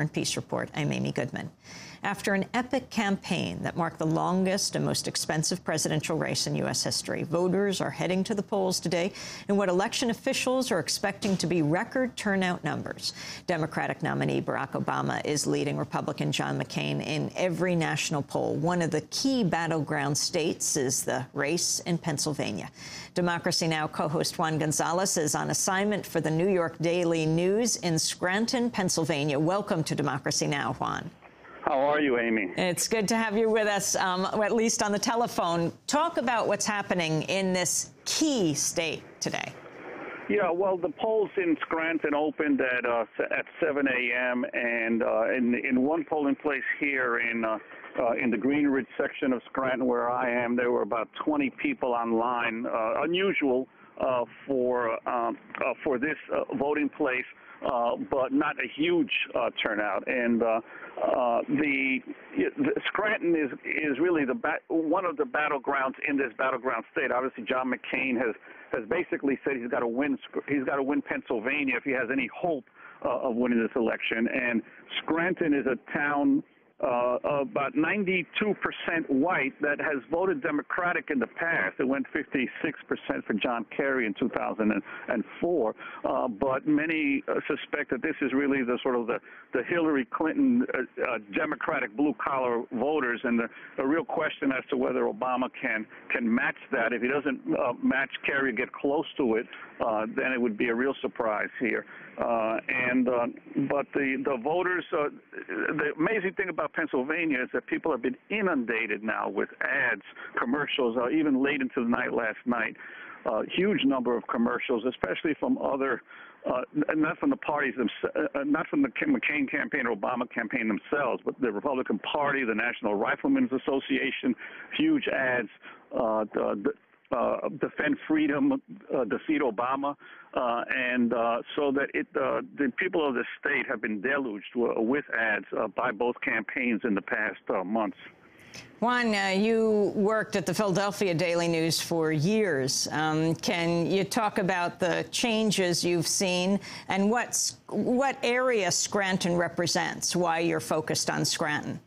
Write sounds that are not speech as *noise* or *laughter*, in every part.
and Peace Report. I'm Amy Goodman. After an epic campaign that marked the longest and most expensive presidential race in U.S. history, voters are heading to the polls today in what election officials are expecting to be record turnout numbers. Democratic nominee Barack Obama is leading Republican John McCain in every national poll. One of the key battleground states is the race in Pennsylvania. Democracy Now! co-host Juan Gonzalez is on assignment for the New York Daily News in Scranton, Pennsylvania. Welcome to Democracy Now!, Juan. How are you, Amy? It's good to have you with us, um, at least on the telephone. Talk about what's happening in this key state today. Yeah, well, the polls in Scranton opened at uh, at 7 a.m. and uh, in in one polling place here in uh, uh, in the Green Ridge section of Scranton, where I am, there were about 20 people online. Uh, unusual uh, for um, uh, for this uh, voting place, uh, but not a huge uh, turnout. And uh, uh, the, the Scranton is is really the one of the battlegrounds in this battleground state. Obviously, John McCain has has basically said he's got to win. He's got to win Pennsylvania if he has any hope uh, of winning this election. And Scranton is a town uh, about 92% white that has voted Democratic in the past. It went 56% for John Kerry in 2004. Uh, but many uh, suspect that this is really the sort of the, the Hillary Clinton uh, uh, Democratic blue collar voters, and the, the, real question as to whether Obama can can match that. If he doesn't uh, match Kerry, get close to it, then it would be a real surprise here. and but the the voters, the amazing thing about Pennsylvania is that people have been inundated now with ads, commercials, uh, even late into the night last night. Uh, huge number of commercials, especially from other, uh, not from the parties, themselves, uh, not from the McCain campaign or Obama campaign themselves, but the Republican Party, the National Riflemen's Association, huge ads. Uh, the, uh, defend freedom, uh, defeat Obama, uh, and uh, so that it, uh, the people of the state have been deluged with ads uh, by both campaigns in the past months. Juan, you worked at the Philadelphia Daily News for years. Um, can you talk about the changes you've seen and what's, what area Scranton represents, why you're focused on Scranton?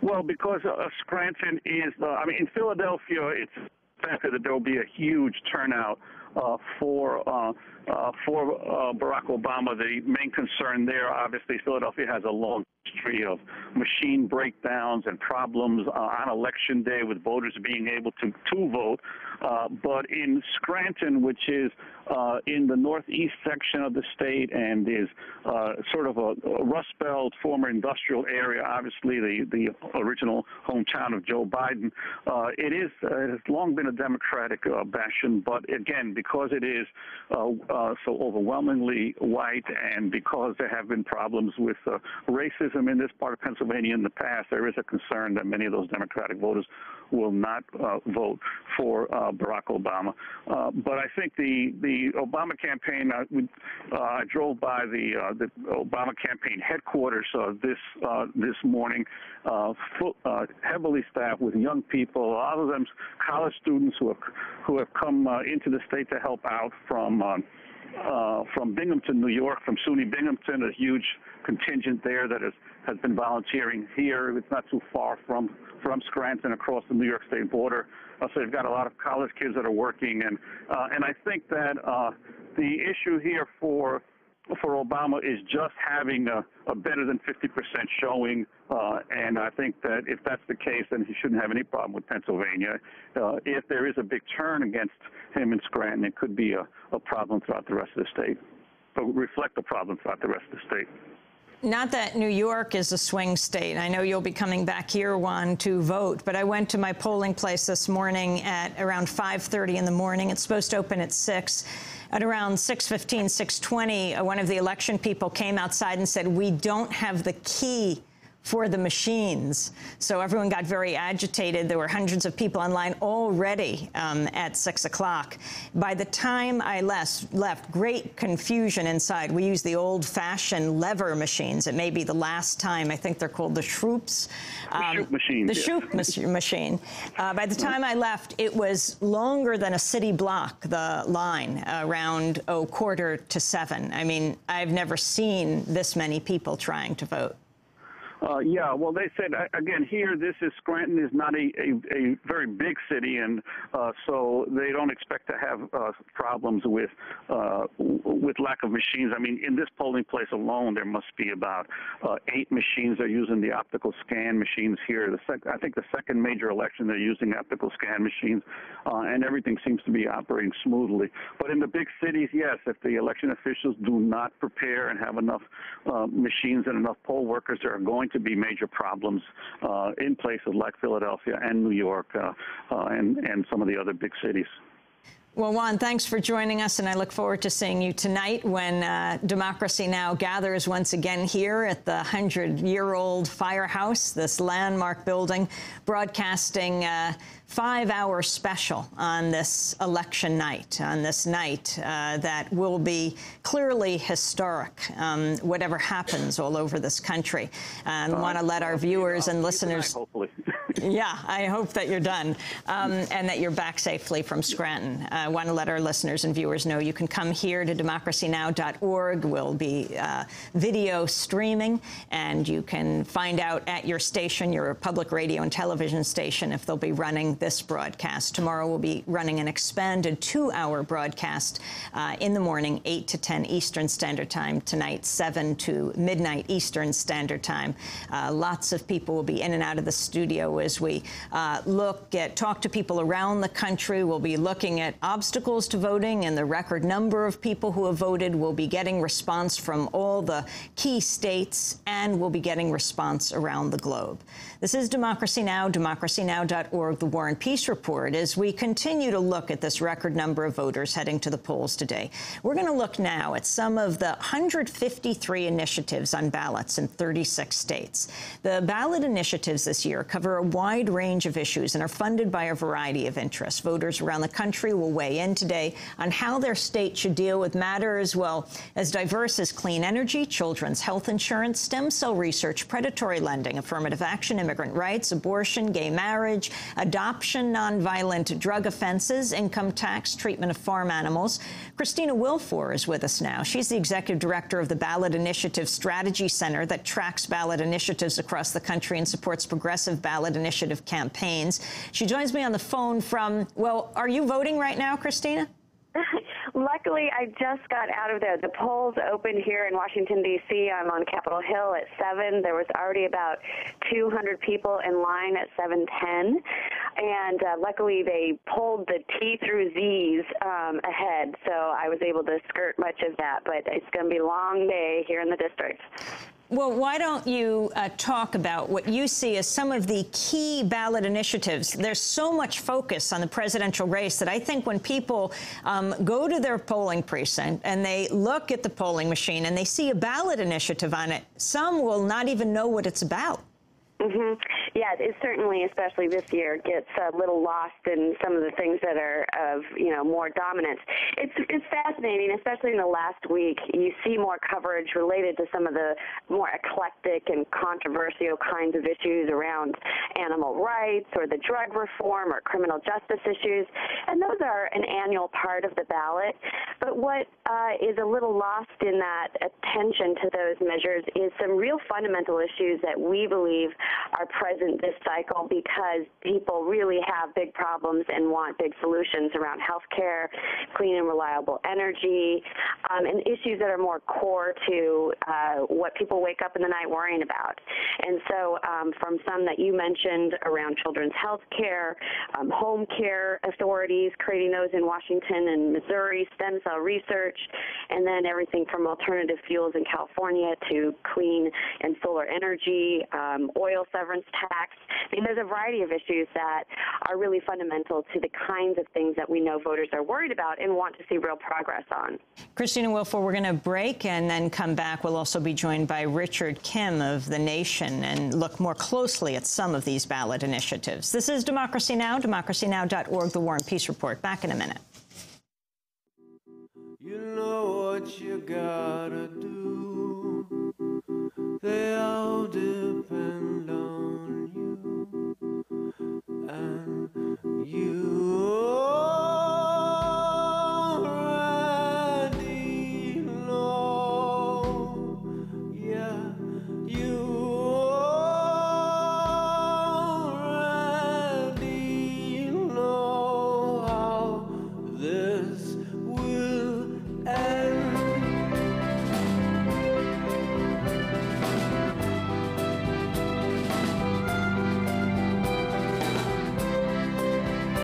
Well, because Scranton is, I mean, in Philadelphia, it's expected that there will be a huge turnout uh, for uh, uh, for uh, Barack Obama. The main concern there, obviously, Philadelphia has a long history of machine breakdowns and problems uh, on election day with voters being able to to vote. Uh, but in Scranton, which is uh, in the northeast section of the state and is uh, sort of a, a, Rust Belt former industrial area, obviously the, the original hometown of Joe Biden. Uh, it is it has long been a Democratic bastion, but again, because it is so overwhelmingly white and because there have been problems with racism in this part of Pennsylvania in the past, there is a concern that many of those Democratic voters will not uh, vote for uh, Barack Obama. Uh, but I think the the Obama campaign. I uh, drove by the uh, the Obama campaign headquarters uh, this this morning, full, heavily staffed with young people. A lot of them college students who have who have come into the state to help out from. Uh, from Binghamton, New York, from SUNY Binghamton, a huge contingent there that has, has been volunteering here. It's not too far from from Scranton across the New York State border. Uh, so you've got a lot of college kids that are working, and uh, and I think that uh, the issue here for for Obama is just having a, a better than 50% showing, uh, and I think that if that's the case, then he shouldn't have any problem with Pennsylvania. Uh, if there is a big turn against him in Scranton, it could be a, a problem throughout the rest of the state, but reflect the problem throughout the rest of the state. Not that New York is a swing state. I know you'll be coming back here, Juan, to vote, but I went to my polling place this morning at around 5.30 in the morning. It's supposed to open at 6. At around 6.15, 6.20, uh, one of the election people came outside and said, we don't have the key for the machines. So everyone got very agitated. There were hundreds of people online already um, at 6 o'clock. By the time I left, left, great confusion inside. We use the old-fashioned lever machines. It may be the last time. I think they're called the Shoups. Um, the Shoup machine. The Shoup machine. Uh, by the time I left, it was longer than a city block, the line, around, oh, quarter to seven. I mean, I've never seen this many people trying to vote. Uh, yeah, well, they said again here. This is Scranton is not a, a, a very big city, and uh, so they don't expect to have uh, problems with uh, with lack of machines. I mean, in this polling place alone, there must be about uh, eight machines. They're using the optical scan machines here. The sec- I think the second major election they're using optical scan machines, uh, and everything seems to be operating smoothly. But in the big cities, yes, if the election officials do not prepare and have enough machines and enough poll workers, there are going to be major problems uh, in places like Philadelphia and New York uh, uh, and, and some of the other big cities. Well, Juan, thanks for joining us, and I look forward to seeing you tonight when uh, Democracy Now! gathers once again here at the 100-year-old firehouse, this landmark building, broadcasting a five-hour special on this election night, on this night uh, that will be clearly historic, um, whatever happens all over this country. And want to let our viewers and listeners... Hopefully. Yeah, I hope that you're done um, and that you're back safely from Scranton. I want to let our listeners and viewers know you can come here to democracynow.org. We'll be uh, video streaming, and you can find out at your station, your public radio and television station, if they'll be running this broadcast. Tomorrow we'll be running an expanded two-hour broadcast uh, in the morning, 8 to 10 Eastern Standard Time. Tonight, 7 to midnight Eastern Standard Time. Uh, lots of people will be in and out of the studio as we uh, look at, talk to people around the country. We'll be looking at obstacles to voting and the record number of people who have voted. We'll be getting response from all the key states, and we'll be getting response around the globe. This is Democracy Now!, democracynow.org, The War and Peace Report. As we continue to look at this record number of voters heading to the polls today, we're going to look now at some of the 153 initiatives on ballots in 36 states. The ballot initiatives this year cover a wide range of issues and are funded by a variety of interests. Voters around the country will weigh in today on how their state should deal with matters, well, as diverse as clean energy, children's health insurance, stem cell research, predatory lending, affirmative action, immigrant rights, abortion, gay marriage, adoption, nonviolent drug offenses, income tax, treatment of farm animals. Kristina Wilfore is with us now. She's the executive director of the Ballot Initiative Strategy Center that tracks ballot initiatives across the country and supports progressive ballot initiative campaigns. She joins me on the phone from, well, are you voting right now, Kristina? *laughs* Luckily, I just got out of there. The polls opened here in Washington, D.C. I'm on Capitol Hill at 7. There was already about 200 people in line at 710. And uh, luckily, they pulled the T through Z's um, ahead, so I was able to skirt much of that. But it's going to be a long day here in the district. Well, why don't you uh, talk about what you see as some of the key ballot initiatives? There's so much focus on the presidential race that I think when people um, go to their polling precinct and they look at the polling machine and they see a ballot initiative on it, some will not even know what it's about. Mm-hmm. Yeah, it certainly, especially this year, gets a little lost in some of the things that are of you know more dominance. It's it's fascinating, especially in the last week. You see more coverage related to some of the more eclectic and controversial kinds of issues around animal rights or the drug reform or criminal justice issues, and those are an annual part of the ballot. But what uh, is a little lost in that attention to those measures is some real fundamental issues that we believe are present this cycle because people really have big problems and want big solutions around health care, clean and reliable energy, um, and issues that are more core to uh, what people wake up in the night worrying about. And so um, from some that you mentioned around children's health care, um, home care authorities, creating those in Washington and Missouri, stem cell research, and then everything from alternative fuels in California to clean and solar solar energy, um, oil severance tax. I mean, there's a variety of issues that are really fundamental to the kinds of things that we know voters are worried about and want to see real progress on. Kristina Wilfore, we're going to break and then come back. We'll also be joined by Richard Kim of The Nation and look more closely at some of these ballot initiatives. This is Democracy Now!, democracynow.org, The War and Peace Report. Back in a minute. You know